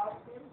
option